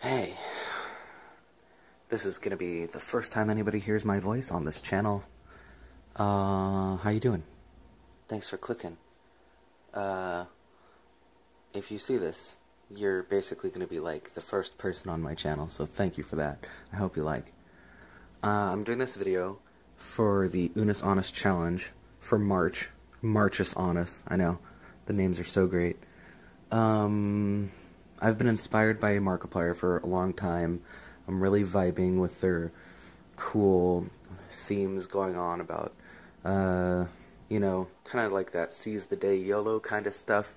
Hey, this is gonna be the first time anybody hears my voice on this channel. Uh, how you doing? Thanks for clicking. Uh, if you see this, you're basically gonna be like the first person on my channel, so thank you for that. I hope you like. Uh, I'm doing this video for the Unus Annus Challenge for March. Marchus Annus, I know. The names are so great. Um, I've been inspired by Markiplier for a long time. I'm really vibing with their cool themes going on about, uh, you know, kind of like that seize the day YOLO kind of stuff.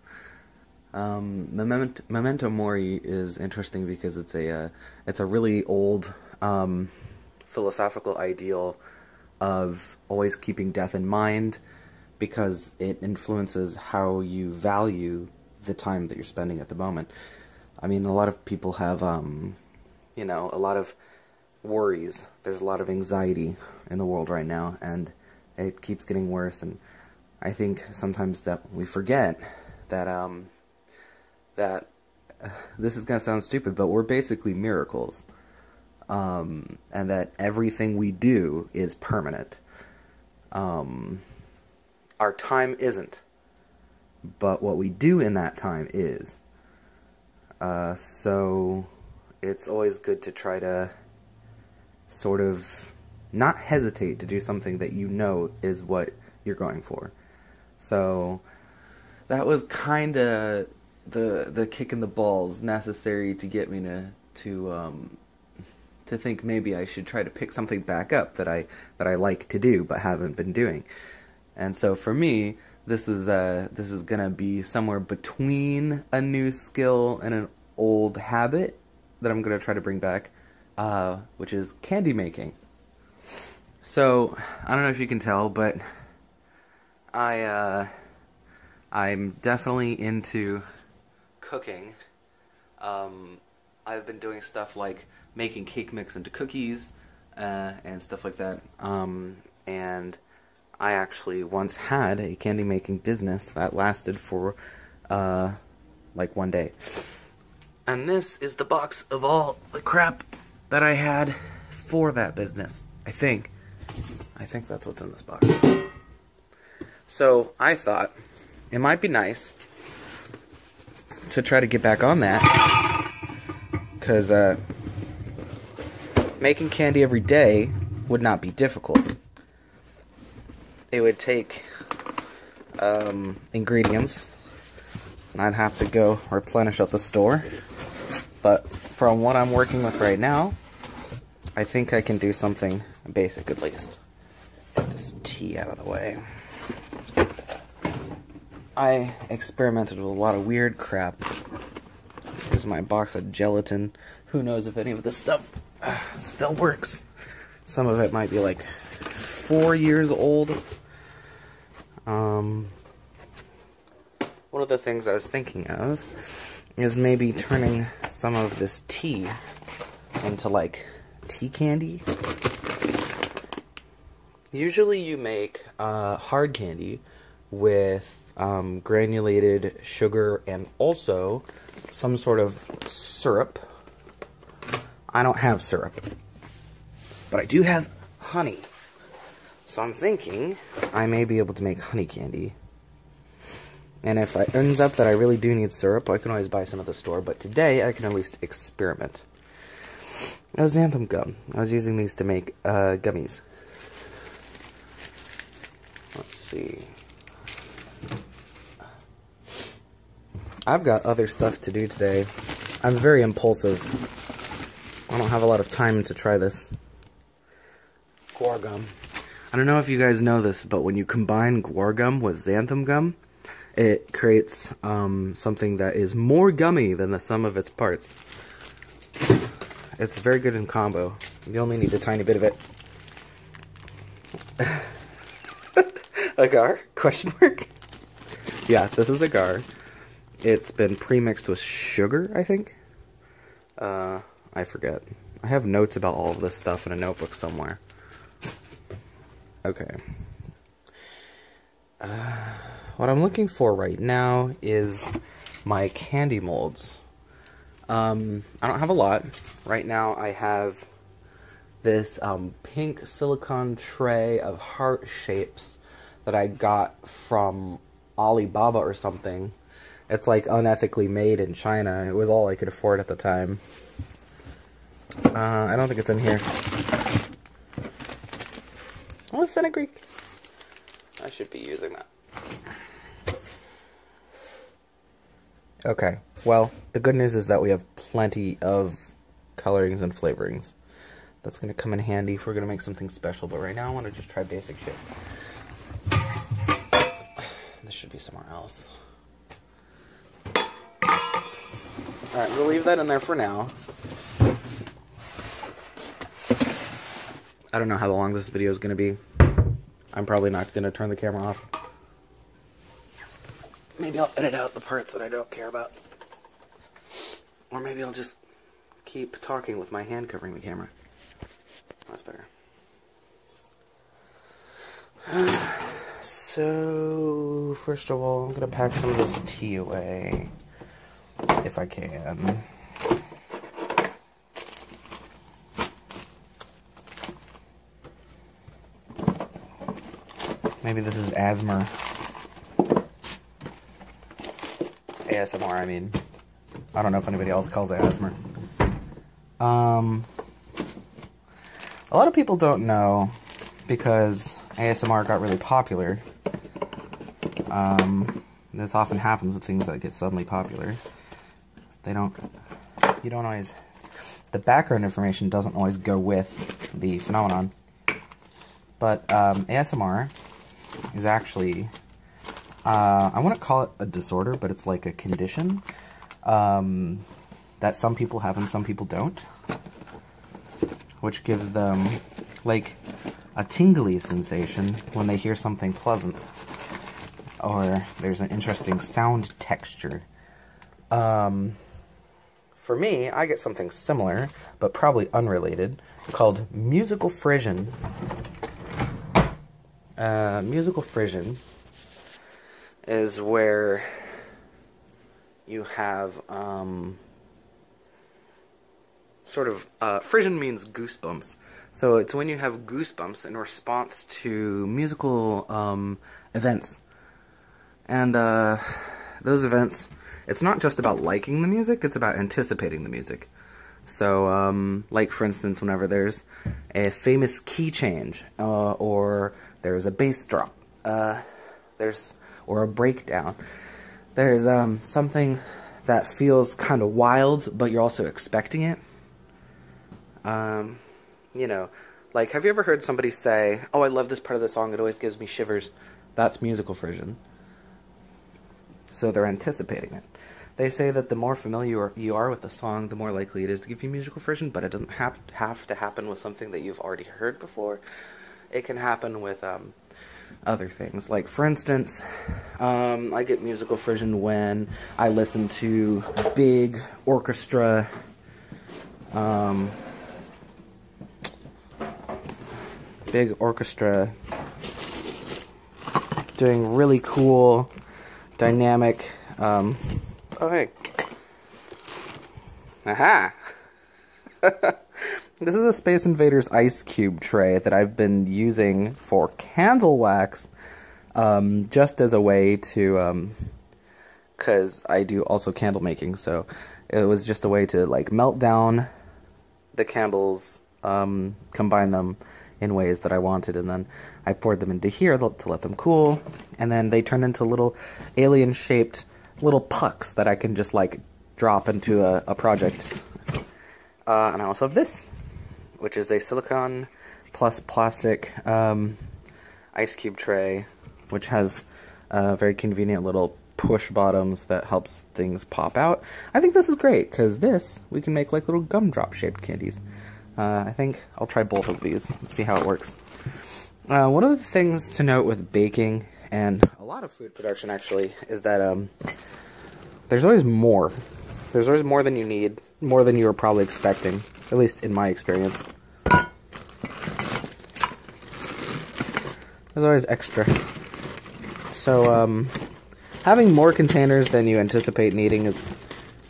Um, Memento, Memento Mori is interesting because it's a uh, it's a really old um, philosophical ideal of always keeping death in mind because it influences how you value the time that you're spending at the moment. I mean, a lot of people have, um, you know, a lot of worries. There's a lot of anxiety in the world right now, and it keeps getting worse. And I think sometimes that we forget that, um, that uh, this is gonna sound stupid, but we're basically miracles, um, and that everything we do is permanent. Um, our time isn't, but what we do in that time is. Uh, so it's always good to try to sort of not hesitate to do something that you know is what you're going for. So that was kind of the the kick in the balls necessary to get me to to um, to think maybe I should try to pick something back up that I that I like to do but haven't been doing. And so for me, this is uh this is gonna be somewhere between a new skill and an old habit that I'm gonna try to bring back, uh, which is candy making. So I don't know if you can tell, but I uh, I'm definitely into cooking. Um, I've been doing stuff like making cake mix into cookies uh, and stuff like that. Um, and I actually once had a candy making business that lasted for uh, like one day. And this is the box of all the crap that I had for that business. I think. I think that's what's in this box. So I thought it might be nice to try to get back on that. Because uh, making candy every day would not be difficult it would take um, ingredients and I'd have to go replenish at the store. But from what I'm working with right now, I think I can do something basic at least. Get this tea out of the way. I experimented with a lot of weird crap. Here's my box of gelatin. Who knows if any of this stuff uh, still works. Some of it might be like four years old. Um, one of the things I was thinking of is maybe turning some of this tea into like tea candy. Usually you make uh, hard candy with um, granulated sugar and also some sort of syrup. I don't have syrup, but I do have honey. So I'm thinking I may be able to make honey candy. And if it ends up that I really do need syrup, I can always buy some at the store. But today, I can at least experiment. A xanthan gum. I was using these to make uh, gummies. Let's see. I've got other stuff to do today. I'm very impulsive. I don't have a lot of time to try this. Guar gum. I don't know if you guys know this, but when you combine guar gum with xanthan gum, it creates um, something that is more gummy than the sum of its parts. It's very good in combo. You only need a tiny bit of it. agar? Question mark? Yeah, this is agar. It's been pre-mixed with sugar, I think. Uh, I forget. I have notes about all of this stuff in a notebook somewhere. Okay. Uh, what I'm looking for right now is my candy molds. Um, I don't have a lot. Right now I have this um, pink silicone tray of heart shapes that I got from Alibaba or something. It's like unethically made in China. It was all I could afford at the time. Uh, I don't think it's in here. Oh, fenugreek. I should be using that. Okay, well, the good news is that we have plenty of colorings and flavorings. That's going to come in handy if we're going to make something special, but right now I want to just try basic shit. This should be somewhere else. Alright, we'll leave that in there for now. I don't know how long this video is going to be. I'm probably not going to turn the camera off. Maybe I'll edit out the parts that I don't care about. Or maybe I'll just keep talking with my hand covering the camera. That's better. So, first of all, I'm going to pack some of this tea away. If I can. Maybe this is asthma. ASMR, I mean. I don't know if anybody else calls it asthma. Um, a lot of people don't know because ASMR got really popular. Um, this often happens with things that get suddenly popular. They don't, you don't always, the background information doesn't always go with the phenomenon. But um, ASMR is actually, uh, I want to call it a disorder, but it's like a condition um, that some people have and some people don't. Which gives them, like, a tingly sensation when they hear something pleasant. Or there's an interesting sound texture. Um, for me, I get something similar, but probably unrelated, called musical frisson. Uh, musical frisson is where you have um, sort of uh, frisson means goosebumps. So it's when you have goosebumps in response to musical um, events. And uh, those events, it's not just about liking the music, it's about anticipating the music. So, um, like for instance, whenever there's a famous key change, uh, or there's a bass drop, uh, there's, or a breakdown, there's um, something that feels kind of wild, but you're also expecting it. Um, you know, like, have you ever heard somebody say, oh, I love this part of the song, it always gives me shivers? That's musical frisson. So they're anticipating it. They say that the more familiar you are with the song, the more likely it is to give you musical frisson, but it doesn't have have to happen with something that you've already heard before. It can happen with um, other things. Like, for instance, um, I get musical frisson when I listen to big orchestra um, big orchestra doing really cool, dynamic. Um, oh, hey. Aha! this is a Space Invaders ice cube tray that I've been using for candle wax um, just as a way to, um, I do also candle making, so it was just a way to like melt down the candles, um, combine them, in ways that I wanted, and then I poured them into here to let them cool, and then they turn into little alien-shaped little pucks that I can just, like, drop into a, a project. Uh, and I also have this, which is a silicone plus plastic um, ice cube tray, which has uh, very convenient little push bottoms that helps things pop out. I think this is great, because this, we can make like little gumdrop shaped candies. Uh, I think I'll try both of these and see how it works. Uh, one of the things to note with baking, and a lot of food production actually, is that um, there's always more. There's always more than you need, more than you were probably expecting, at least in my experience. There's always extra. So, um, having more containers than you anticipate needing is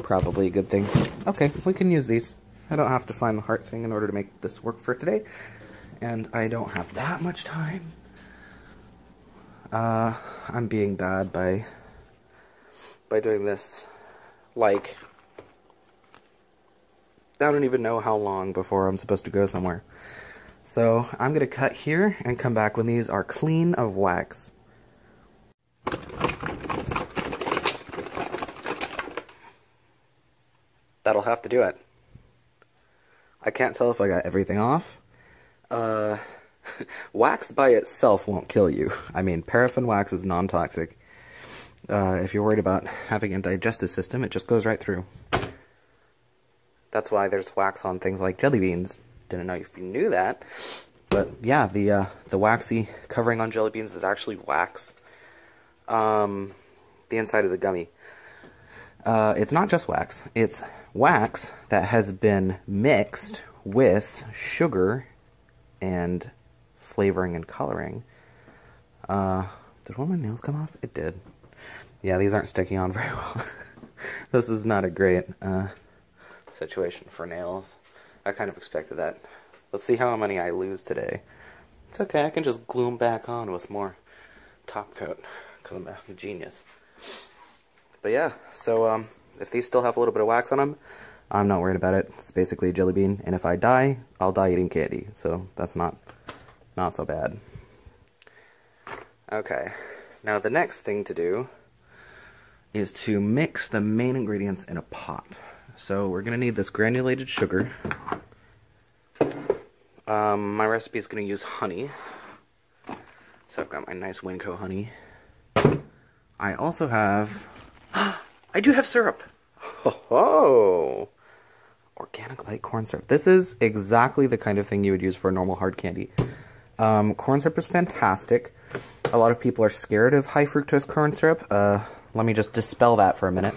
probably a good thing. Okay, we can use these. I don't have to find the heart thing in order to make this work for today. And I don't have that much time. Uh, I'm being bad by by doing this like I don't even know how long before I'm supposed to go somewhere. So I'm going to cut here and come back when these are clean of wax. That'll have to do it. I can't tell if I got everything off. Uh, wax by itself won't kill you. I mean, paraffin wax is non-toxic. Uh, if you're worried about having a digestive system, it just goes right through. That's why there's wax on things like jelly beans. Didn't know if you knew that. But yeah, the uh, the waxy covering on jelly beans is actually wax. Um, the inside is a gummy. Uh, it's not just wax. It's wax that has been mixed with sugar and flavoring and coloring. Uh, did one of my nails come off? It did. Yeah, these aren't sticking on very well. this is not a great uh, situation for nails. I kind of expected that. Let's see how many I lose today. It's okay, I can just glue them back on with more top coat, because I'm a genius. But yeah, so um, if these still have a little bit of wax on them, I'm not worried about it. It's basically a jelly bean, and if I die, I'll die eating candy, so that's not, not so bad. Okay, now the next thing to do is to mix the main ingredients in a pot. So we're going to need this granulated sugar. Um, my recipe is going to use honey. So I've got my nice WinCo honey. I also have... I do have syrup! Ho ho! Organic light corn syrup. This is exactly the kind of thing you would use for a normal hard candy. Um, corn syrup is fantastic. A lot of people are scared of high fructose corn syrup. Uh, let me just dispel that for a minute.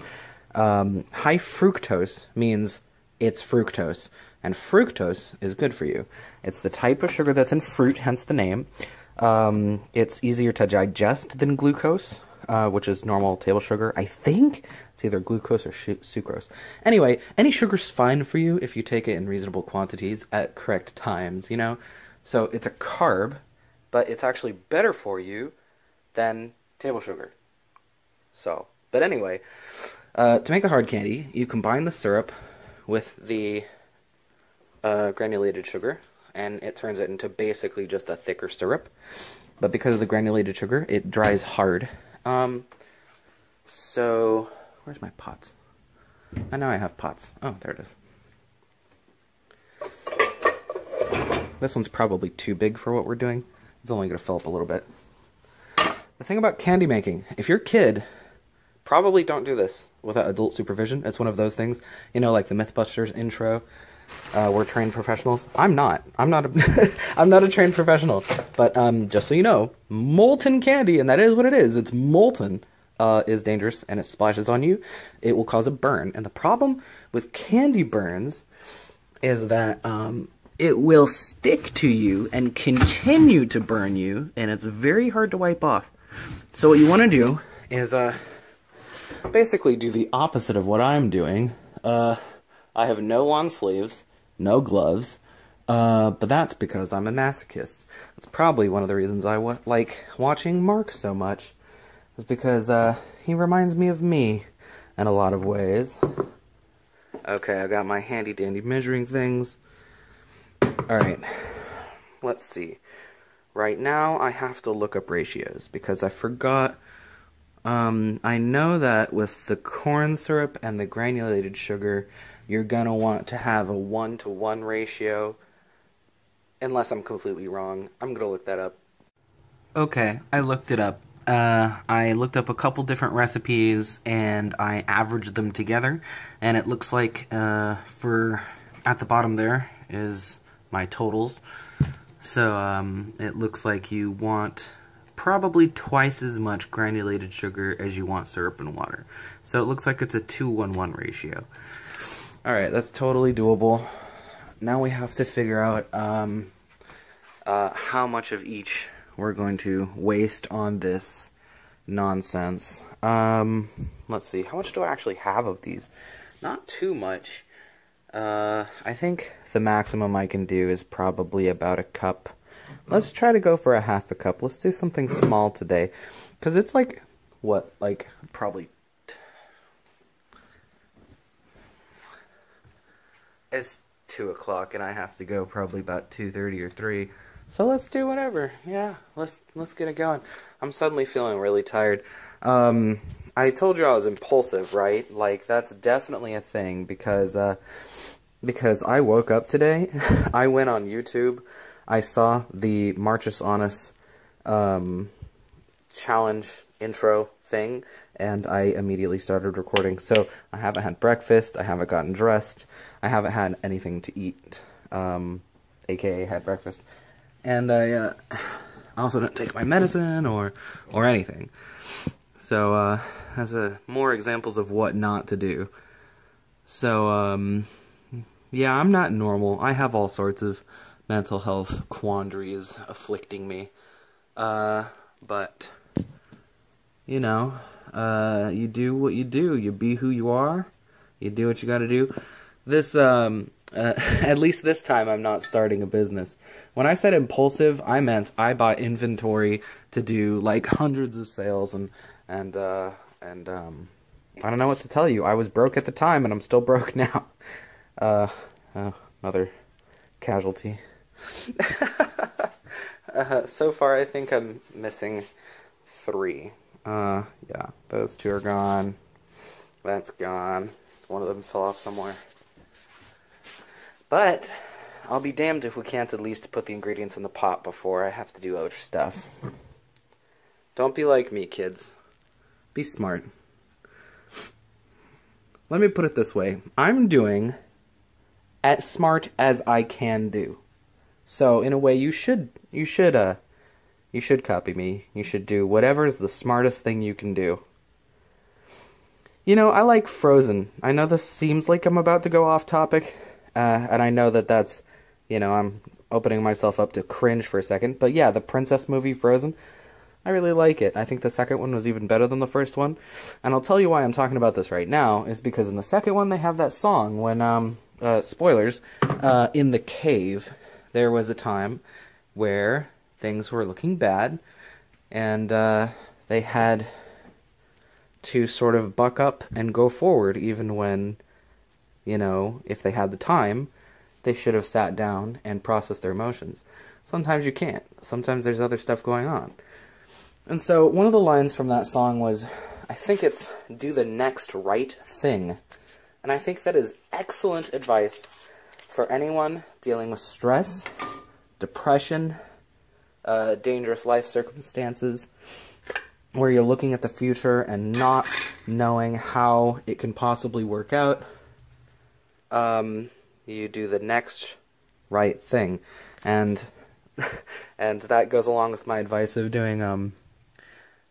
Um, high fructose means it's fructose, and fructose is good for you. It's the type of sugar that's in fruit, hence the name. Um, it's easier to digest than glucose, uh, which is normal table sugar. I think it's either glucose or sucrose. Anyway, any sugar's fine for you if you take it in reasonable quantities at correct times, you know? So it's a carb, but it's actually better for you than table sugar. So, but anyway, uh, to make a hard candy, you combine the syrup with the uh, granulated sugar, and it turns it into basically just a thicker syrup. But because of the granulated sugar, it dries hard. Um, so, where's my pots? I know I have pots. Oh, there it is. This one's probably too big for what we're doing. It's only going to fill up a little bit. The thing about candy making, if your kid Probably don't do this without adult supervision. It's one of those things, you know, like the MythBusters intro. Uh, we're trained professionals. I'm not. I'm not a. I'm not a trained professional. But um, just so you know, molten candy, and that is what it is. It's molten. Uh, is dangerous, and it splashes on you. It will cause a burn. And the problem with candy burns is that um, it will stick to you and continue to burn you, and it's very hard to wipe off. So what you want to do is uh basically do the opposite of what I'm doing. Uh, I have no long sleeves, no gloves, uh, but that's because I'm a masochist. That's probably one of the reasons I like watching Mark so much, is because uh, he reminds me of me in a lot of ways. Okay, I got my handy dandy measuring things. Alright, let's see. Right now, I have to look up ratios because I forgot um, I know that with the corn syrup and the granulated sugar, you're going to want to have a 1 to 1 ratio. Unless I'm completely wrong. I'm going to look that up. Okay, I looked it up. Uh, I looked up a couple different recipes and I averaged them together. And it looks like uh, for at the bottom there is my totals. So um, it looks like you want probably twice as much granulated sugar as you want syrup and water. So it looks like it's a 2-1-1 ratio. Alright, that's totally doable. Now we have to figure out um, uh, how much of each we're going to waste on this nonsense. Um, let's see, how much do I actually have of these? not too much. Uh, I think the maximum I can do is probably about a cup. Let's try to go for a half a cup. Let's do something small today. Because it's like, what, like, probably... It's 2 o'clock and I have to go probably about 2.30 or 3. So let's do whatever. Yeah, let's let's get it going. I'm suddenly feeling really tired. Um, I told you I was impulsive, right? Like that's definitely a thing because uh, because I woke up today. I went on YouTube. I saw the Marchus Annus um, challenge intro thing, and I immediately started recording. So I haven't had breakfast. I haven't gotten dressed. I haven't had anything to eat. Um, aka had breakfast and I uh, also didn't take my medicine or or anything. So uh, as a more examples of what not to do. So um, yeah, I'm not normal. I have all sorts of mental health quandaries afflicting me. Uh, but you know, uh, you do what you do. You be who you are. You do what you got to do. This um, uh, at least this time I'm not starting a business. When I said impulsive, I meant I bought inventory to do like hundreds of sales and and uh, and um, I don't know what to tell you. I was broke at the time and I'm still broke now. Uh, oh, another casualty. uh, so far, I think I'm missing three. Uh, yeah, those two are gone. That's gone. One of them fell off somewhere. But I'll be damned if we can't at least put the ingredients in the pot before I have to do other stuff. Don't be like me, kids. Be smart. Let me put it this way. I'm doing as smart as I can do. So in a way you should you should uh you should copy me. You should do whatever is the smartest thing you can do. You know, I like Frozen. I know this seems like I'm about to go off topic, uh, and I know that that's, you know, I'm opening myself up to cringe for a second. But yeah, the princess movie Frozen, I really like it. I think the second one was even better than the first one. And I'll tell you why I'm talking about this right now, is because in the second one they have that song when, um, uh, spoilers, uh, in the cave, there was a time where things were looking bad, and, uh, they had to sort of buck up and go forward even when you know, if they had the time, they should have sat down and processed their emotions. Sometimes you can't. Sometimes there's other stuff going on. And so one of the lines from that song was, I think it's, do the next right thing. And I think that is excellent advice for anyone dealing with stress, depression, uh, dangerous life circumstances, where you're looking at the future and not knowing how it can possibly work out, um, you do the next right thing, and and that goes along with my advice of doing um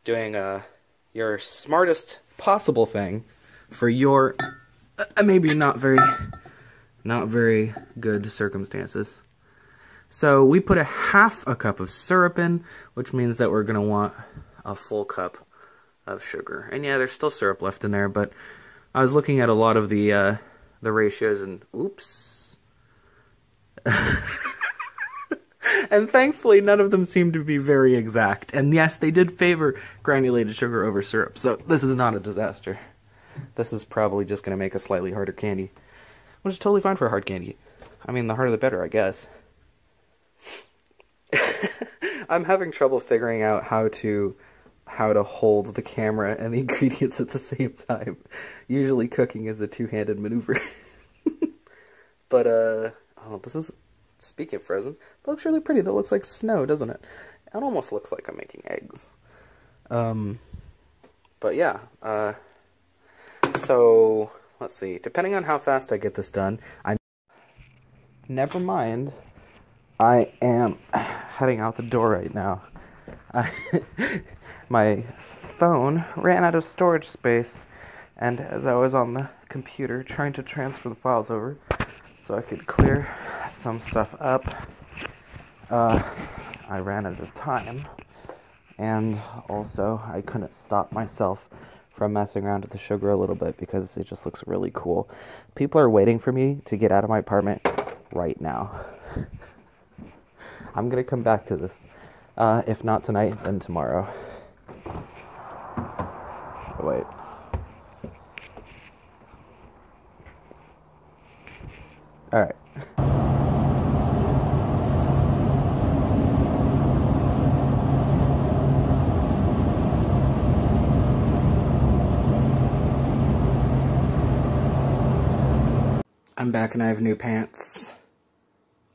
doing uh your smartest possible thing for your uh, maybe not very not very good circumstances. So we put a half a cup of syrup in, which means that we're going to want a full cup of sugar. And yeah, there's still syrup left in there, but I was looking at a lot of the uh, the ratios and oops. and thankfully none of them seem to be very exact. And yes, they did favor granulated sugar over syrup, so this is not a disaster. This is probably just going to make a slightly harder candy, which is totally fine for a hard candy. I mean, the harder the better, I guess. I'm having trouble figuring out how to how to hold the camera and the ingredients at the same time. Usually cooking is a two-handed maneuver. but, uh, oh, this is, speaking of frozen, that looks really pretty. That looks like snow, doesn't it? It almost looks like I'm making eggs. Um, but yeah, uh, so, let's see. Depending on how fast I get this done, I'm, never mind. I am heading out the door right now. I my phone ran out of storage space, and as I was on the computer trying to transfer the files over so I could clear some stuff up, uh, I ran out of time, and also I couldn't stop myself from messing around with the sugar a little bit because it just looks really cool. People are waiting for me to get out of my apartment right now. I'm gonna come back to this. Uh, if not tonight, then tomorrow. Oh, wait. Alright. I'm back and I have new pants.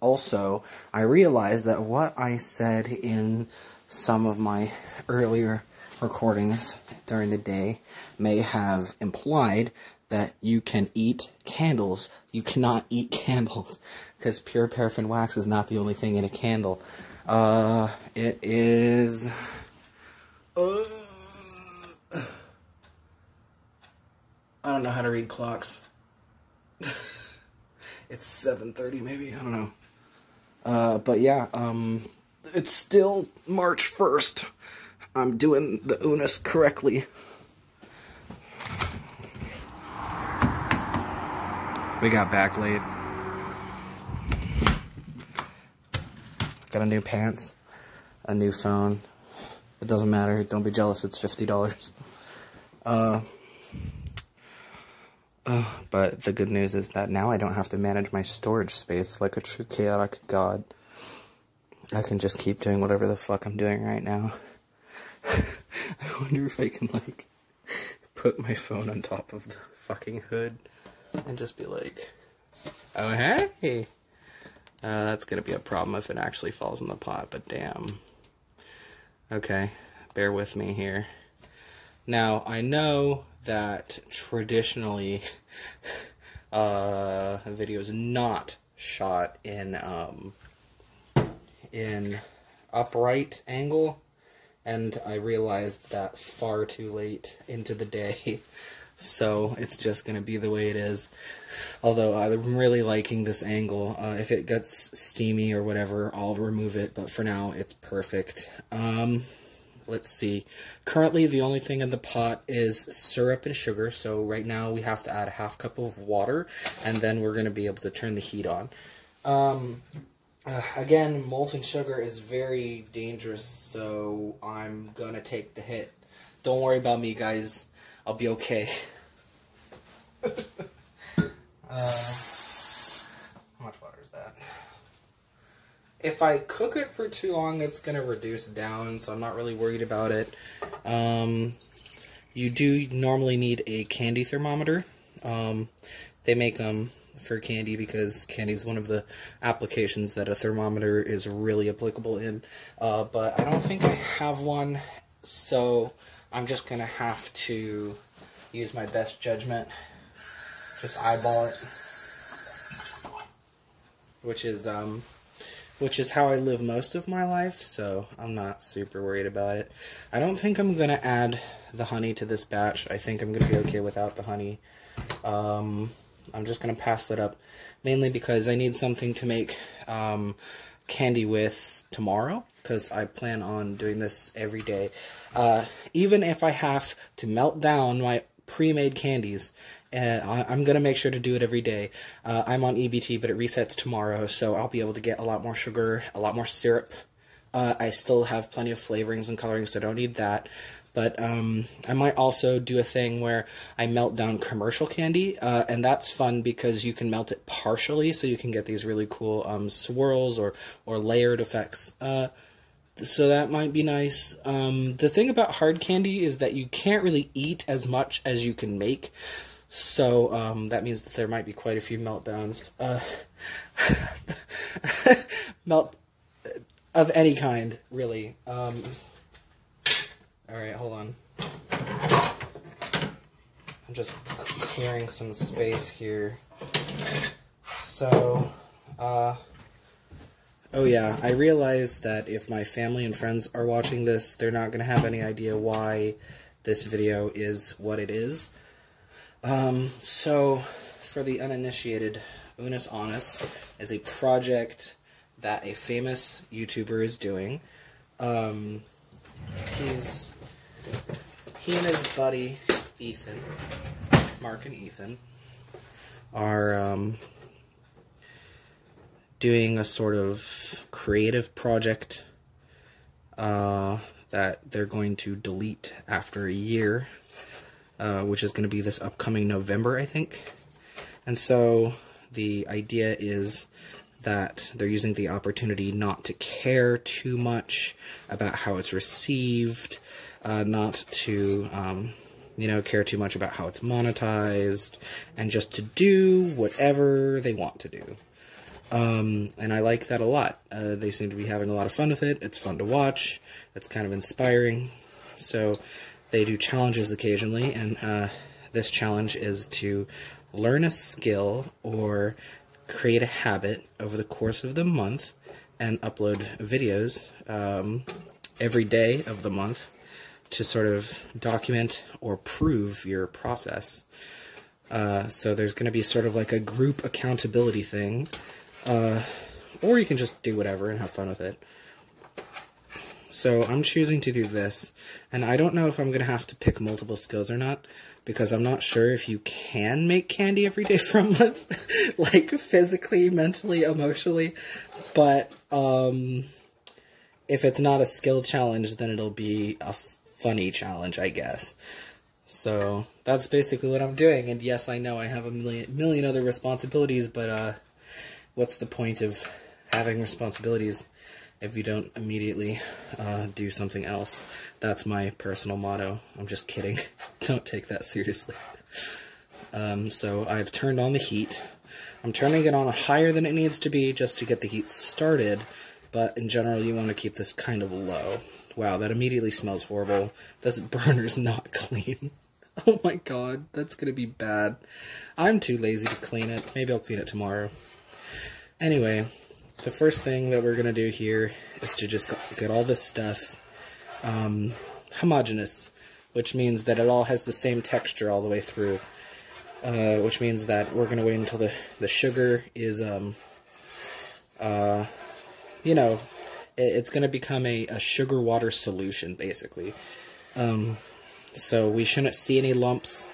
Also, I realized that what I said in some of my earlier recordings during the day may have implied that you can eat candles. You cannot eat candles because pure paraffin wax is not the only thing in a candle. Uh, it is. Uh, I don't know how to read clocks. It's 7.30 maybe, I don't know. Uh, but yeah, um, it's still March 1st. I'm doing the UNIS correctly. We got backlayed. Got a new pants, a new phone. It doesn't matter, don't be jealous, it's $50. Uh, uh, but the good news is that now I don't have to manage my storage space like a true chaotic god. I can just keep doing whatever the fuck I'm doing right now. I wonder if I can, like, put my phone on top of the fucking hood and just be like, oh, hey! Uh, that's gonna be a problem if it actually falls in the pot, but damn. Okay, bear with me here. Now, I know that traditionally uh, a video is not shot in um, in upright angle. And I realized that far too late into the day. So it's just gonna be the way it is. Although I'm really liking this angle. Uh, if it gets steamy or whatever I'll remove it. But for now it's perfect. Um, let's see. Currently, the only thing in the pot is syrup and sugar. So right now we have to add a half cup of water, and then we're going to be able to turn the heat on. Um, uh, again, molten sugar is very dangerous, so I'm going to take the hit. Don't worry about me, guys. I'll be okay. uh, how much water is that? If I cook it for too long, it's going to reduce down, so I'm not really worried about it. Um, you do normally need a candy thermometer. Um, they make them for candy because candy is one of the applications that a thermometer is really applicable in. Uh, but I don't think I have one, so I'm just going to have to use my best judgment. Just eyeball it. Which is, um, which is how I live most of my life, so I'm not super worried about it. I don't think I'm going to add the honey to this batch. I think I'm going to be okay without the honey. Um, I'm just going to pass that up, mainly because I need something to make um, candy with tomorrow, because I plan on doing this every day. Uh, even if I have to melt down my pre-made candies and I'm gonna make sure to do it every day. Uh, I'm on EBT, but it resets tomorrow, so I'll be able to get a lot more sugar, a lot more syrup. Uh, I still have plenty of flavorings and colorings, so I don't need that. But um, I might also do a thing where I melt down commercial candy, uh, and that's fun because you can melt it partially, so you can get these really cool um, swirls or or layered effects. Uh, so that might be nice. Um, the thing about hard candy is that you can't really eat as much as you can make. So um, that means that there might be quite a few meltdowns. Uh, melt of any kind, really. Um, all right, hold on. I'm just clearing some space here. So, uh, oh yeah, I realize that if my family and friends are watching this, they're not going to have any idea why this video is what it is. Um, so, for the uninitiated, Unus Annus is a project that a famous YouTuber is doing. Um, he's he and his buddy Ethan, Mark and Ethan, are um, doing a sort of creative project uh, that they're going to delete after a year, uh, which is going to be this upcoming November, I think. And so the idea is that they're using the opportunity not to care too much about how it's received, uh, not to, um, you know, care too much about how it's monetized, and just to do whatever they want to do. Um, and I like that a lot. Uh, they seem to be having a lot of fun with it. It's fun to watch. It's kind of inspiring. So they do challenges occasionally, and uh, this challenge is to learn a skill or create a habit over the course of the month and upload videos um, every day of the month to sort of document or prove your process. Uh, so there's going to be sort of like a group accountability thing, uh, or you can just do whatever and have fun with it. So I'm choosing to do this, and I don't know if I'm going to have to pick multiple skills or not, because I'm not sure if you can make candy every day for a month, like physically, mentally, emotionally. But um, if it's not a skill challenge, then it'll be a funny challenge, I guess. So that's basically what I'm doing. And yes, I know I have a million million other responsibilities, but uh, what's the point of having responsibilities if you don't immediately uh, do something else. That's my personal motto. I'm just kidding. don't take that seriously. Um, so I've turned on the heat. I'm turning it on higher than it needs to be just to get the heat started, but in general you want to keep this kind of low. Wow, that immediately smells horrible. This burner's not clean. oh my god, that's gonna be bad. I'm too lazy to clean it. Maybe I'll clean it tomorrow. Anyway, the first thing that we're going to do here is to just get all this stuff um, which means that it all has the same texture all the way through, uh, which means that we're going to wait until the, the sugar is, um, uh, you know, it, it's going to become a, a sugar water solution, basically. Um, so we shouldn't see any lumps.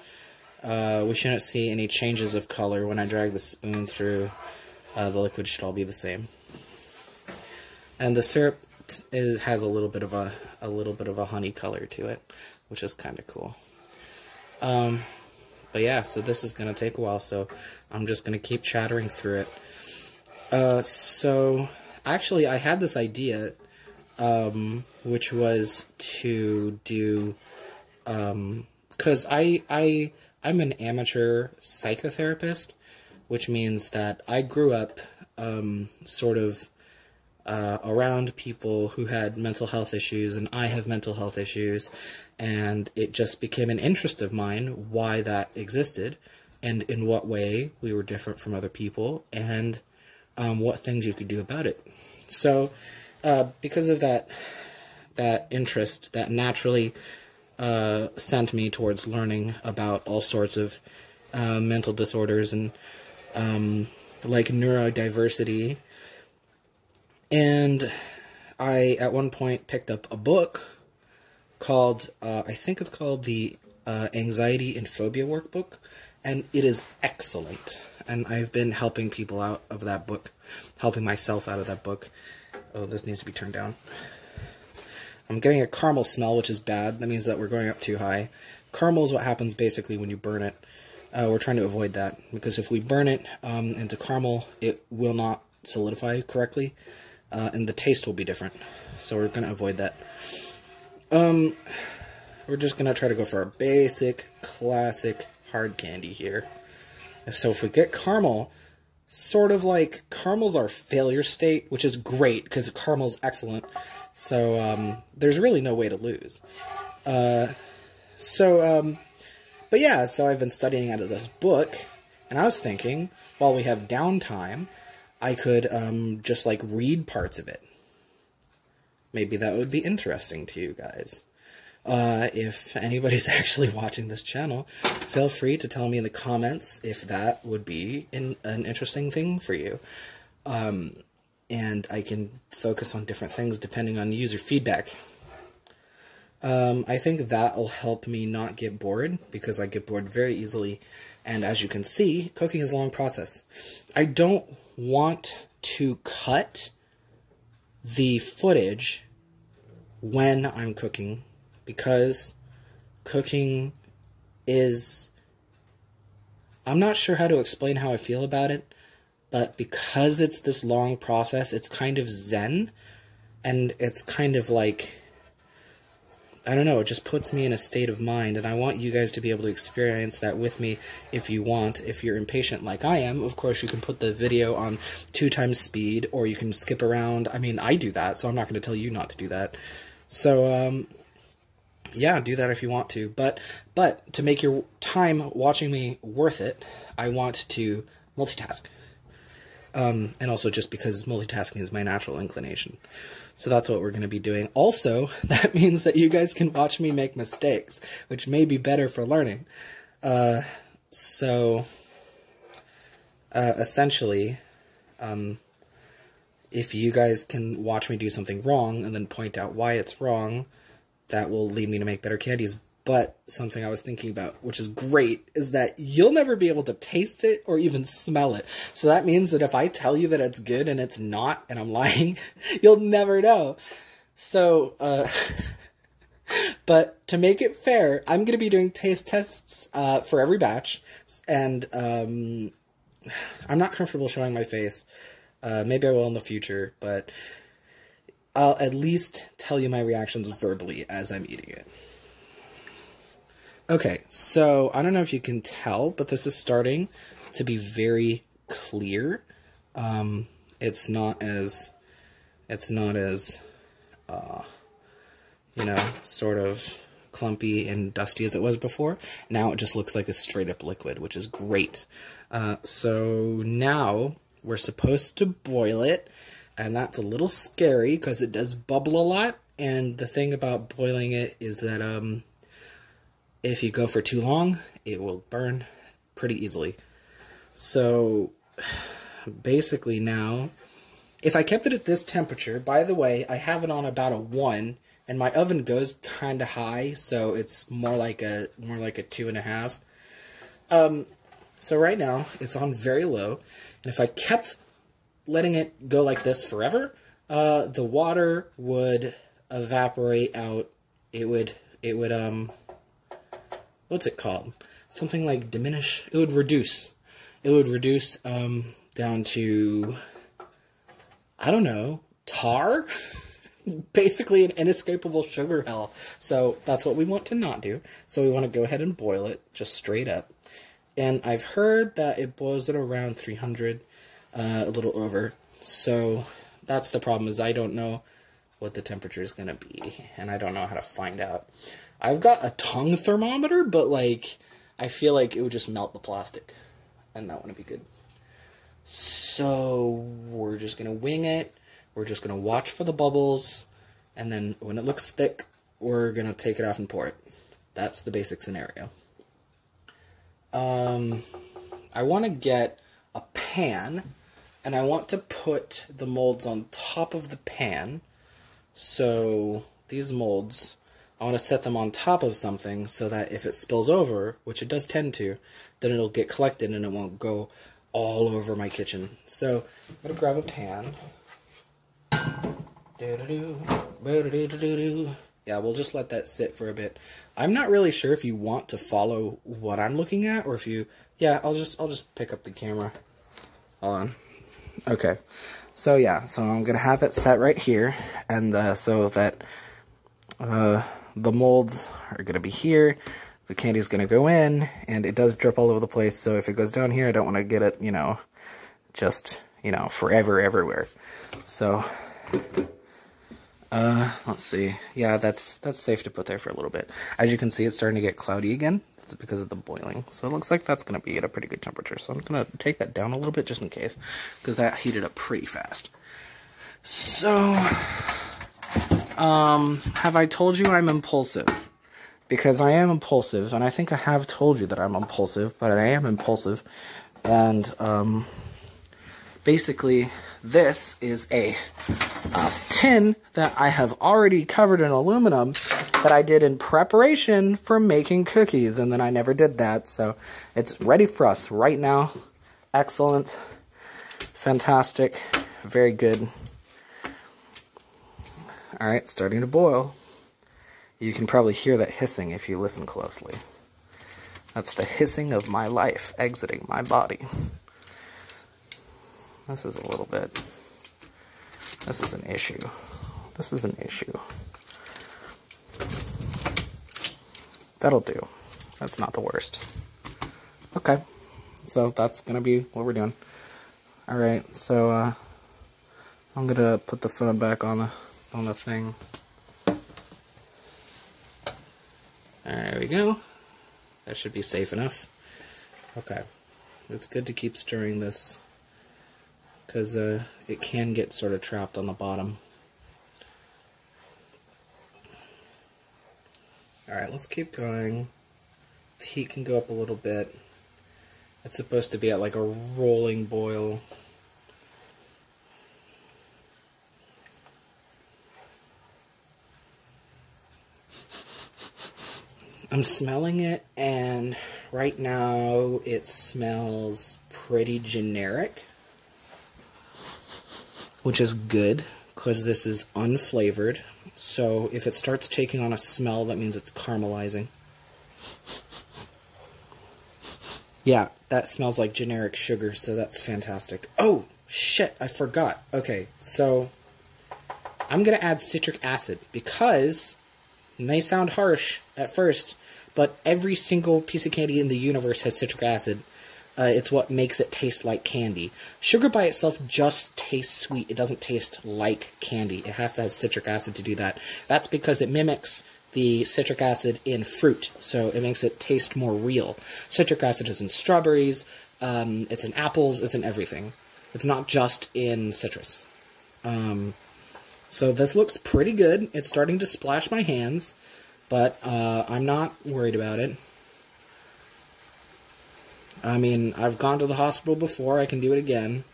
Uh, we shouldn't see any changes of color when I drag the spoon through. Uh, the liquid should all be the same and the syrup is, has a little bit of a a little bit of a honey color to it, which is kind of cool. Um, but yeah, so this is gonna take a while, so I'm just gonna keep chattering through it. Uh, so actually, I had this idea, um, which was to do, um, cause I I I'm an amateur psychotherapist, which means that I grew up um, sort of uh, around people who had mental health issues, and I have mental health issues, and it just became an interest of mine why that existed, and in what way we were different from other people, and um, what things you could do about it. So, uh, because of that, that interest that naturally uh, sent me towards learning about all sorts of uh, mental disorders and um, like neurodiversity and I, at one point, picked up a book called, uh, I think it's called the uh, Anxiety and Phobia Workbook, and it is excellent. And I've been helping people out of that book, helping myself out of that book. Oh, this needs to be turned down. I'm getting a caramel smell, which is bad. That means that we're going up too high. Caramel is what happens basically when you burn it. Uh, we're trying to avoid that, because if we burn it um, into caramel, it will not solidify correctly uh, and the taste will be different. So we're going to avoid that. Um, we're just going to try to go for a basic, classic hard candy here. So if we get caramel, sort of like caramel's our failure state, which is great because caramel's excellent. So um, there's really no way to lose. Uh, so, um, but yeah, so I've been studying out of this book, and I was thinking, while we have downtime, I could um, just like read parts of it. Maybe that would be interesting to you guys. Uh, if anybody's actually watching this channel, feel free to tell me in the comments if that would be in, an interesting thing for you. Um, and I can focus on different things depending on user feedback. Um, I think that will help me not get bored because I get bored very easily. And as you can see, cooking is a long process. I don't want to cut the footage when I'm cooking because cooking is. I'm not sure how to explain how I feel about it, but because it's this long process, it's kind of zen and it's kind of like I don't know, it just puts me in a state of mind, and I want you guys to be able to experience that with me if you want. If you're impatient like I am, of course, you can put the video on two times speed, or you can skip around. I mean, I do that, so I'm not going to tell you not to do that. So, um, yeah, do that if you want to. But, but to make your time watching me worth it, I want to multitask. Um, and also just because multitasking is my natural inclination. So that's what we're going to be doing. Also, that means that you guys can watch me make mistakes, which may be better for learning. Uh, so, uh, essentially, um, if you guys can watch me do something wrong and then point out why it's wrong, that will lead me to make better candies. But something I was thinking about, which is great, is that you'll never be able to taste it or even smell it. So that means that if I tell you that it's good and it's not, and I'm lying, you'll never know. So, uh, but to make it fair, I'm going to be doing taste tests uh, for every batch, and um, I'm not comfortable showing my face. Uh, maybe I will in the future, but I'll at least tell you my reactions verbally as I'm eating it. Okay, so I don't know if you can tell, but this is starting to be very clear. Um, it's not as, it's not as, uh, you know, sort of clumpy and dusty as it was before. Now it just looks like a straight up liquid, which is great. Uh, so now we're supposed to boil it, and that's a little scary because it does bubble a lot. And the thing about boiling it is that, um, if you go for too long, it will burn pretty easily. So basically now, if I kept it at this temperature, by the way, I have it on about a 1, and my oven goes kind of high, so it's more like a more like a two and a half. Um, so right now it's on very low, and if I kept letting it go like this forever, uh, the water would evaporate out. It would it would um what's it called? Something like diminish. It would reduce. It would reduce um, down to I don't know tar. Basically, an inescapable sugar hell. So that's what we want to not do. So we want to go ahead and boil it just straight up. And I've heard that it boils at around 300, uh, a little over. So that's the problem is I don't know what the temperature is going to be, and I don't know how to find out. I've got a tongue thermometer, but like I feel like it would just melt the plastic, and that wouldn't be good. So we're just gonna wing it. We're just gonna watch for the bubbles, and then when it looks thick, we're gonna take it off and pour it. That's the basic scenario. Um, I want to get a pan, and I want to put the molds on top of the pan. So these molds I want to set them on top of something so that if it spills over, which it does tend to, then it'll get collected and it won't go all over my kitchen. So I'm going to grab a pan. Yeah, we'll just let that sit for a bit. I'm not really sure if you want to follow what I'm looking at or if you yeah, I'll just I'll just pick up the camera. Hold on. Okay. So yeah, so I'm going to have it set right here and uh, so that uh the molds are going to be here. The candy's going to go in, and it does drip all over the place, so if it goes down here, I don't want to get it, you know, just, you know, forever everywhere. So, uh, let's see. Yeah, that's that's safe to put there for a little bit. As you can see, it's starting to get cloudy again. It's because of the boiling. So it looks like that's going to be at a pretty good temperature. So I'm going to take that down a little bit just in case, because that heated up pretty fast. So, um, have I told you I'm impulsive? Because I am impulsive, and I think I have told you that I'm impulsive, but I am impulsive. And, um, basically, this is a, a tin that I have already covered in aluminum that I did in preparation for making cookies, and then I never did that, so it's ready for us right now. Excellent, fantastic, very good. All right, starting to boil. You can probably hear that hissing if you listen closely. That's the hissing of my life exiting my body. This is a little bit, this is an issue. This is an issue. That'll do. That's not the worst. Okay, so that's gonna be what we're doing. All right, so uh, I'm gonna put the phone back on the on the thing. There we go. That should be safe enough. Okay, it's good to keep stirring this because uh, it can get sort of trapped on the bottom. Alright, let's keep going. The heat can go up a little bit. It's supposed to be at like a rolling boil. I'm smelling it, and right now it smells pretty generic, which is good because this is unflavored. So if it starts taking on a smell, that means it's caramelizing. Yeah, that smells like generic sugar, so that's fantastic. Oh, shit, I forgot. Okay, so I'm going to add citric acid because may sound harsh at first, but every single piece of candy in the universe has citric acid. Uh, it's what makes it taste like candy. Sugar by itself just tastes sweet. It doesn't taste like candy. It has to have citric acid to do that. That's because it mimics the citric acid in fruit, so it makes it taste more real. Citric acid is in strawberries, um, it's in apples, it's in everything. It's not just in citrus. Um, so this looks pretty good. It's starting to splash my hands, but uh, I'm not worried about it. I mean, I've gone to the hospital before. I can do it again.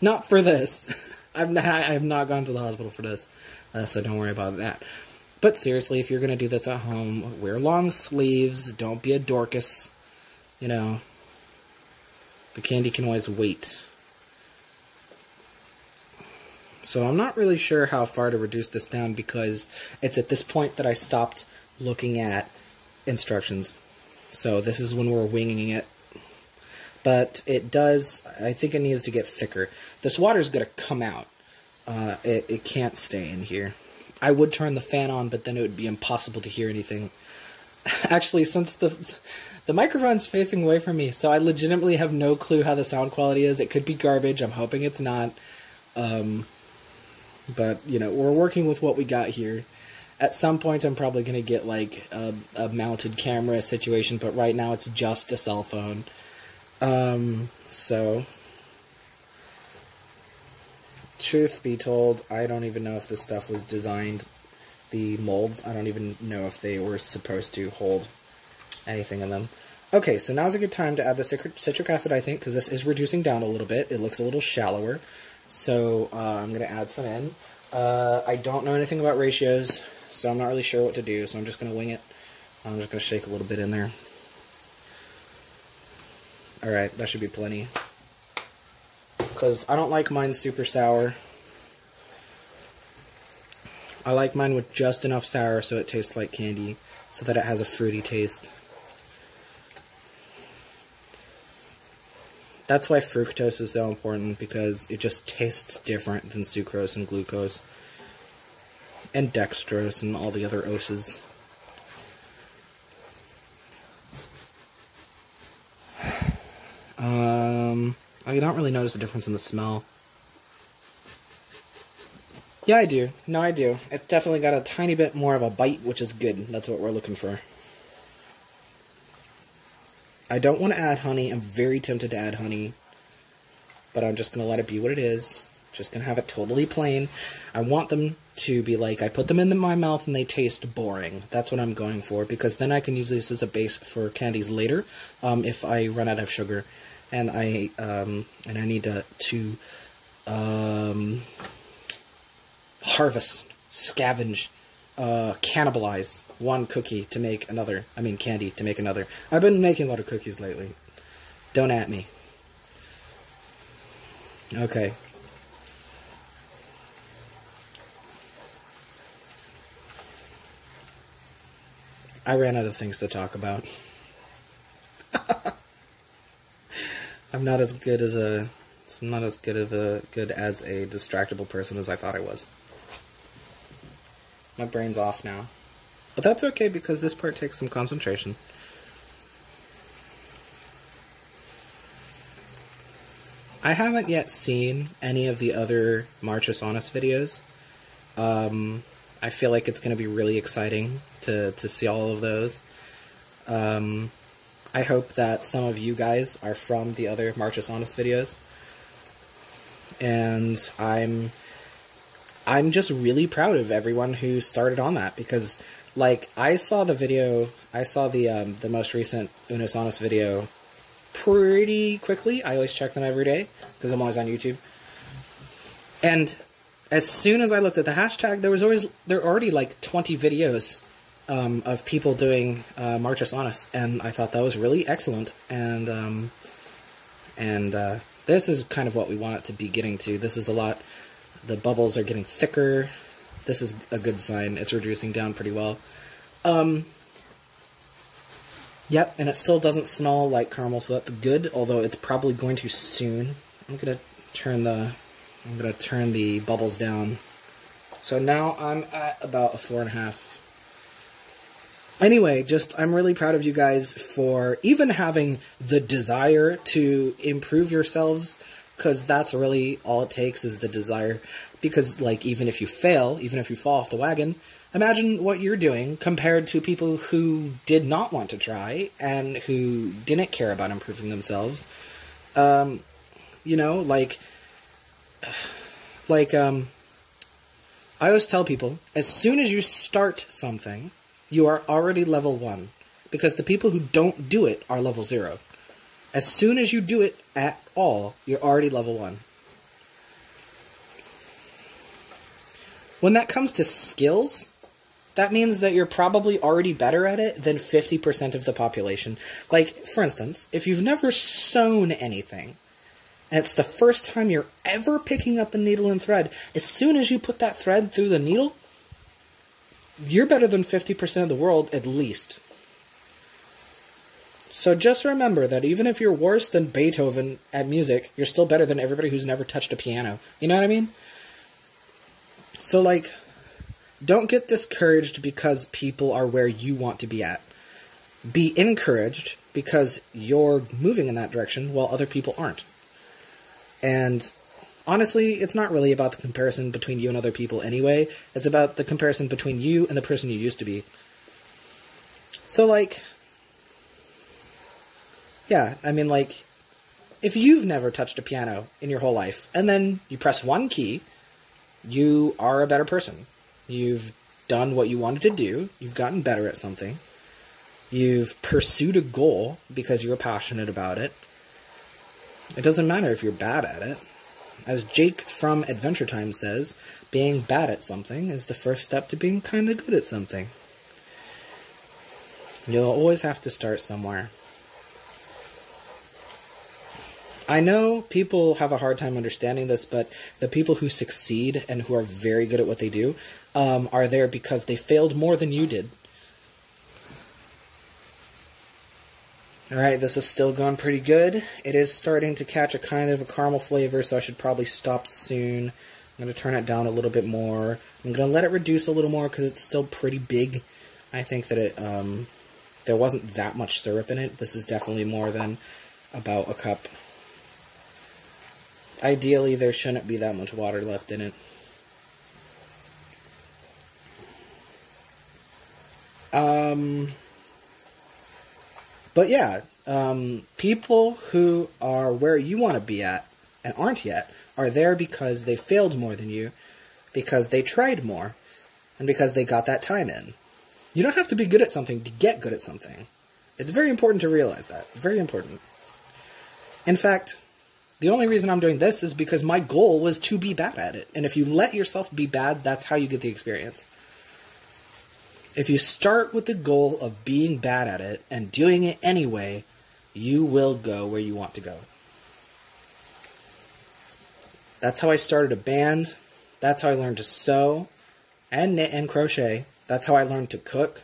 Not for this. I've not, I have not gone to the hospital for this, uh, so don't worry about that. But seriously, if you're going to do this at home, wear long sleeves. Don't be a Dorcas. You know, the candy can always wait. So I'm not really sure how far to reduce this down because it's at this point that I stopped looking at instructions. So this is when we're winging it. But it does, I think it needs to get thicker. This water is going to come out. Uh, it, it can't stay in here. I would turn the fan on, but then it would be impossible to hear anything. Actually, since the the microphone's facing away from me, so I legitimately have no clue how the sound quality is. It could be garbage. I'm hoping it's not. Um, but you know, we're working with what we got here. At some point, I'm probably gonna get like a, a mounted camera situation, but right now it's just a cell phone. Um, so, truth be told, I don't even know if this stuff was designed. The molds, I don't even know if they were supposed to hold anything in them. Okay, so now's a good time to add the citric acid, I think, because this is reducing down a little bit. It looks a little shallower. So uh, I'm going to add some in. Uh, I don't know anything about ratios, so I'm not really sure what to do, so I'm just going to wing it. I'm just going to shake a little bit in there. Alright, that should be plenty. Because I don't like mine super sour. I like mine with just enough sour so it tastes like candy, so that it has a fruity taste. That's why fructose is so important because it just tastes different than sucrose and glucose and dextrose and all the other oses. Um, I don't really notice a difference in the smell. Yeah, I do. No, I do. It's definitely got a tiny bit more of a bite, which is good. That's what we're looking for. I don't want to add honey. I'm very tempted to add honey. But I'm just going to let it be what it is. Just going to have it totally plain. I want them to be like, I put them in my mouth and they taste boring. That's what I'm going for. Because then I can use this as a base for candies later. Um, if I run out of sugar. And I, um, and I need to, to um, harvest, scavenge, uh, cannibalize one cookie to make another. I mean, candy to make another. I've been making a lot of cookies lately. Don't at me. Okay. I ran out of things to talk about. I'm not as good as a it's not as good of a good as a distractible person as I thought I was. My brain's off now. But that's okay because this part takes some concentration. I haven't yet seen any of the other Marchus Annus videos. Um, I feel like it's going to be really exciting to, to see all of those. Um, I hope that some of you guys are from the other Marchus Annus videos. And I'm I'm just really proud of everyone who started on that because like I saw the video I saw the um, the most recent Unus Annus video pretty quickly. I always check them every day because I'm always on YouTube. And as soon as I looked at the hashtag, there was always there were already like 20 videos um, of people doing uh, Marchus Annus, and I thought that was really excellent. And um, and uh, this is kind of what we want it to be getting to. This is a lot. The bubbles are getting thicker. This is a good sign. It's reducing down pretty well. Um, Yep, and it still doesn't smell like caramel, so that's good, although it's probably going to soon. I'm gonna turn the I'm gonna turn the bubbles down. So now I'm at about a four and a half. Anyway, just I'm really proud of you guys for even having the desire to improve yourselves, because that's really all it takes is the desire. Because like even if you fail, even if you fall off the wagon, imagine what you're doing compared to people who did not want to try and who didn't care about improving themselves. Um, you know, like, like, um, I always tell people, as soon as you start something, you are already level one. Because the people who don't do it are level zero. As soon as you do it at all, you're already level one. When that comes to skills, that means that you're probably already better at it than 50% of the population. Like, for instance, if you've never sewn anything, and it's the first time you're ever picking up a needle and thread, as soon as you put that thread through the needle, you're better than 50% of the world at least. So just remember that even if you're worse than Beethoven at music, you're still better than everybody who's never touched a piano. You know what I mean? So, like, don't get discouraged because people are where you want to be at. Be encouraged because you're moving in that direction while other people aren't. And honestly, it's not really about the comparison between you and other people anyway. It's about the comparison between you and the person you used to be. So, like, yeah, I mean, like, if you've never touched a piano in your whole life, and then you press one key, you are a better person. You've done what you wanted to do, you've gotten better at something, you've pursued a goal because you're passionate about it. It doesn't matter if you're bad at it. As Jake from Adventure Time says, being bad at something is the first step to being kind of good at something. You'll always have to start somewhere. I know people have a hard time understanding this, but the people who succeed and who are very good at what they do um, are there because they failed more than you did. Alright, this is still going pretty good. It is starting to catch a kind of a caramel flavor, so I should probably stop soon. I'm going to turn it down a little bit more. I'm going to let it reduce a little more because it's still pretty big. I think that it um, there wasn't that much syrup in it. This is definitely more than about a cup Ideally, there shouldn't be that much water left in it. Um, but yeah, um, people who are where you want to be at and aren't yet are there because they failed more than you, because they tried more, and because they got that time in. You don't have to be good at something to get good at something. It's very important to realize that. Very important. In fact, The only reason I'm doing this is because my goal was to be bad at it. And if you let yourself be bad, that's how you get the experience. If you start with the goal of being bad at it and doing it anyway, you will go where you want to go. That's how I started a band. That's how I learned to sew and knit and crochet. That's how I learned to cook.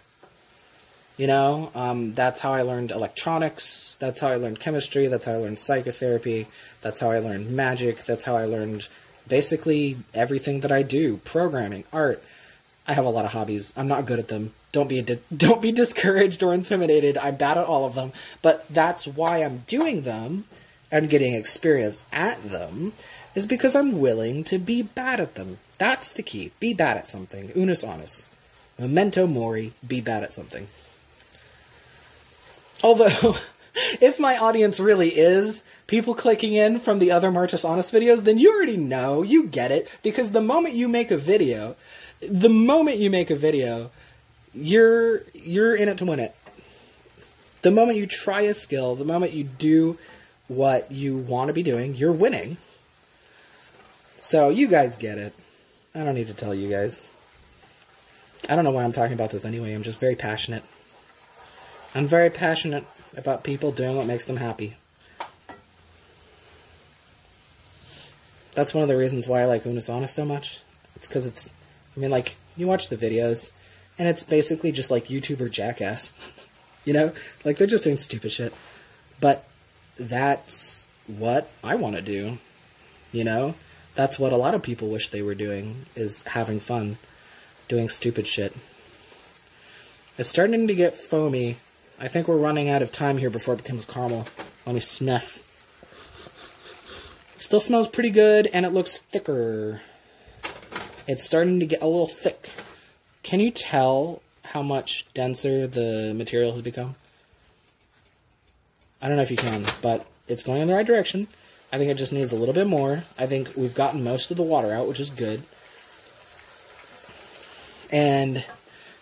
You know, um, that's how I learned electronics. That's how I learned chemistry. That's how I learned psychotherapy. That's how I learned magic. That's how I learned basically everything that I do programming, art. I have a lot of hobbies. I'm not good at them. Don't be don't be discouraged or intimidated. I'm bad at all of them, but that's why I'm doing them and getting experience at them is because I'm willing to be bad at them. That's the key. Be bad at something. Unus annus. Memento mori. Be bad at something. Although, if my audience really is people clicking in from the other Marchus Annus videos, then you already know, you get it, because the moment you make a video, the moment you make a video, you're you're in it to win it. The moment you try a skill, the moment you do what you want to be doing, you're winning. So you guys get it. I don't need to tell you guys. I don't know why I'm talking about this anyway. I'm just very passionate. I'm very passionate about people doing what makes them happy. That's one of the reasons why I like Unus Annus so much. It's because it's, I mean, like, you watch the videos, and it's basically just like YouTuber jackass. you know? Like, they're just doing stupid shit. But that's what I want to do. You know? That's what a lot of people wish they were doing, is having fun, doing stupid shit. It's starting to get foamy I think we're running out of time here before it becomes caramel. Let me sniff. Still smells pretty good, and it looks thicker. It's starting to get a little thick. Can you tell how much denser the material has become? I don't know if you can, but it's going in the right direction. I think it just needs a little bit more. I think we've gotten most of the water out, which is good. And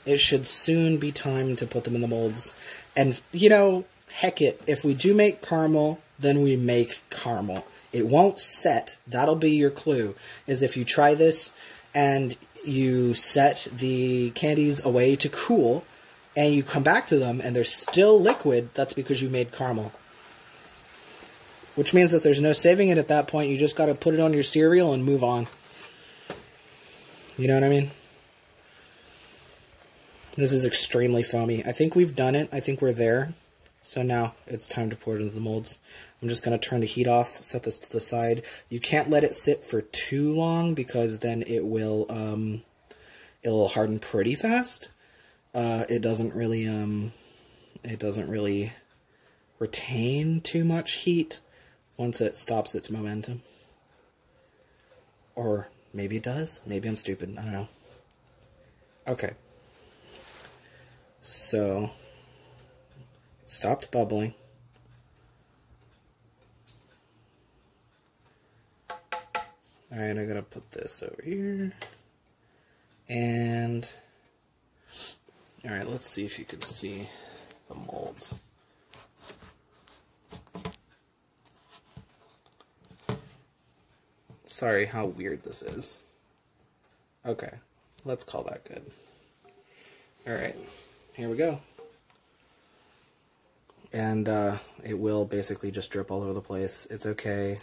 it should soon be time to put them in the molds. And, you know, heck it, if we do make caramel, then we make caramel. It won't set. That'll be your clue, is if you try this and you set the candies away to cool, and you come back to them and they're still liquid, that's because you made caramel. Which means that there's no saving it at that point, you just gotta put it on your cereal and move on. You know what I mean? This is extremely foamy. I think we've done it. I think we're there. So now it's time to pour it into the molds. I'm just going to turn the heat off, set this to the side. You can't let it sit for too long because then it will um, it'll harden pretty fast. Uh, it doesn't really um, it doesn't really retain too much heat once it stops its momentum. Or maybe it does. Maybe I'm stupid. I don't know. Okay. So, it stopped bubbling. Alright, I gotta put this over here. And, alright, let's see if you can see the molds. Sorry how weird this is. Okay, let's call that good. Alright here we go. And uh, it will basically just drip all over the place. It's okay.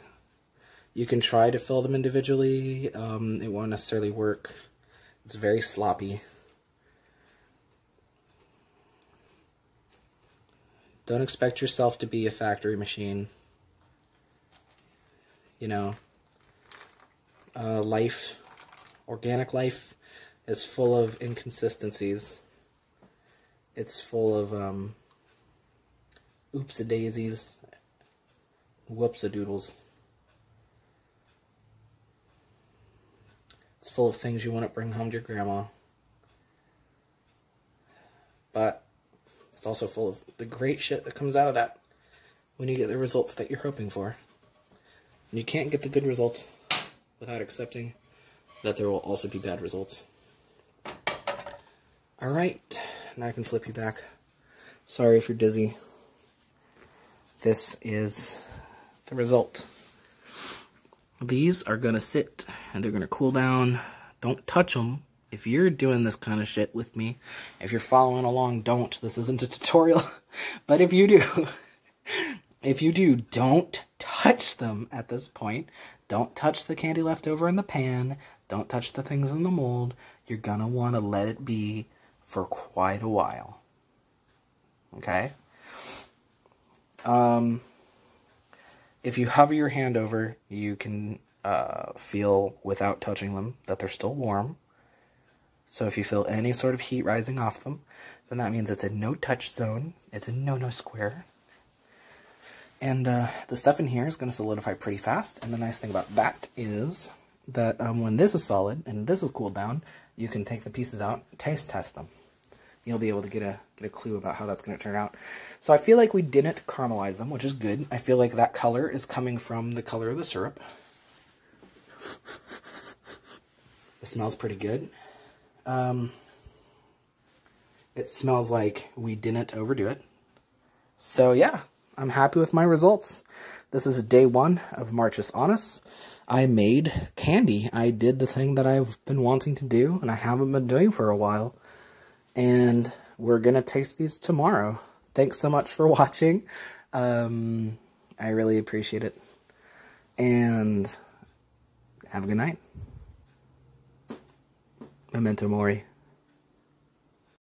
You can try to fill them individually. Um, it won't necessarily work. It's very sloppy. Don't expect yourself to be a factory machine. You know, uh, life, organic life, is full of inconsistencies. It's full of um, oops a It's full of things you want to bring home to your grandma. But it's also full of the great shit that comes out of that when you get the results that you're hoping for. And you can't get the good results without accepting that there will also be bad results. Alright now I can flip you back. Sorry if you're dizzy. This is the result. these are going to sit and they're going to cool down. Don't touch them. If you're doing this kind of shit with me, if you're following along, don't. This isn't a tutorial. but if you do, if you do, don't touch them at this point. Don't touch the candy left over in the pan. Don't touch the things in the mold. You're going to want to let it be for quite a while. Okay? Um, if you hover your hand over, you can uh, feel without touching them that they're still warm. So if you feel any sort of heat rising off them, then that means it's a no touch zone. It's a no no square. And uh, the stuff in here is going to solidify pretty fast. And the nice thing about that is that um, when this is solid and this is cooled down, you can take the pieces out, taste test them you'll be able to get a get a clue about how that's going to turn out. So I feel like we didn't caramelize them, which is good. I feel like that color is coming from the color of the syrup. It smells pretty good. Um, it smells like we didn't overdo it. So yeah, I'm happy with my results. This is day one of Marchus Annus. I made candy. I did the thing that I've been wanting to do and I haven't been doing for a while and we're gonna taste these tomorrow. Thanks so much for watching. Um, I really appreciate it. And have a good night. Memento Mori.